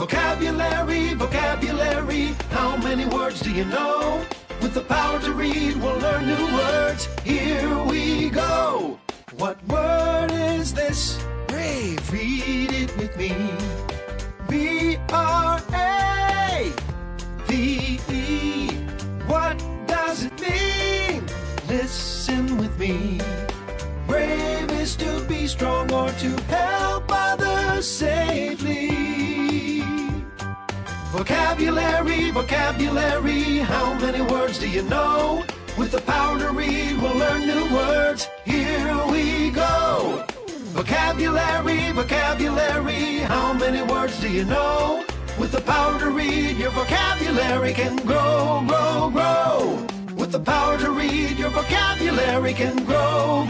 Vocabulary, vocabulary. How many words do you know? With the power to read, we'll learn new words. Here we go. What word is this? Brave. Read it with me. B R A V E. What does it mean? Listen with me. Brave is to be strong or to help others Vocabulary, vocabulary, how many words do you know? With the power to read, we'll learn new words. Here we go. Vocabulary, vocabulary, how many words do you know? With the power to read, your vocabulary can grow, grow, grow. With the power to read, your vocabulary can grow.